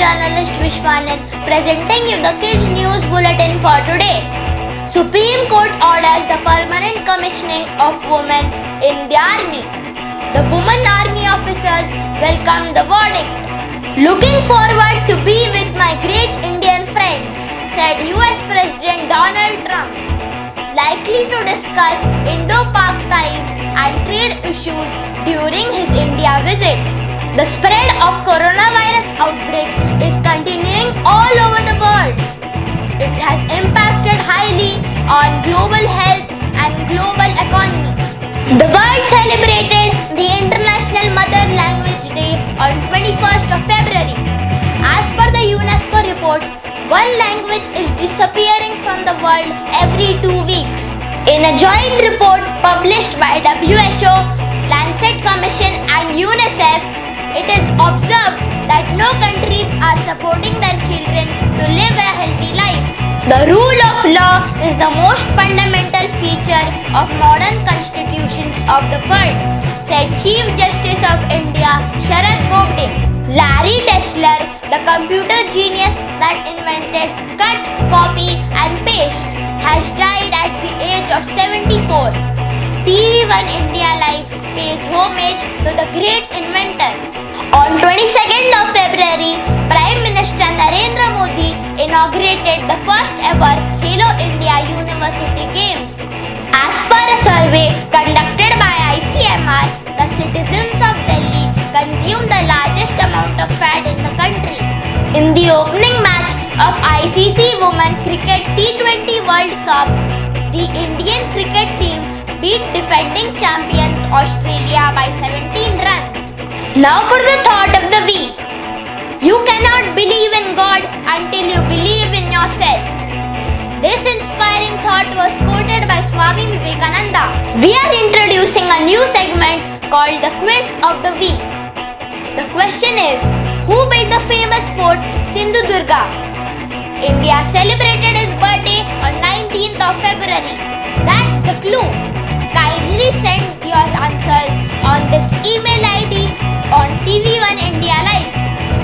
journalist Vishwanand presenting you the Kids News Bulletin for today. Supreme Court orders the permanent commissioning of women in the army. The women army officers welcome the verdict. Looking forward to be with my great Indian friends, said US President Donald Trump. Likely to discuss Indo-Pak ties and trade issues during his India visit. The spread of coronavirus outbreak global health and global economy. The world celebrated the International Mother Language Day on 21st of February. As per the UNESCO report, one language is disappearing from the world every two weeks. In a joint report published by WHO, Lancet Commission and UNICEF, it is observed that no countries are supporting their children to live a healthy life. The rule law is the most fundamental feature of modern constitutions of the world, said Chief Justice of India Sharad Bobde. Larry Tesler, the computer genius that invented cut, copy and paste, has died at the age of 74. TV1 India Live pays homage to the great inventor. On 22nd inaugurated the first ever Khelo India University Games. As per a survey conducted by ICMR, the citizens of Delhi consume the largest amount of fat in the country. In the opening match of ICC Women Cricket T20 World Cup, the Indian cricket team beat defending champions Australia by 17 runs. Now for the thought of the week. This inspiring thought was quoted by Swami Vivekananda. We are introducing a new segment called the Quiz of the Week. The question is Who built the famous fort Sindhu Durga? India celebrated his birthday on 19th of February. That's the clue. Kindly send your answers on this email ID on TV1 India Live.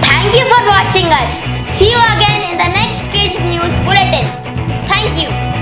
Thank you for watching us. See you again News Bulletin. Thank you.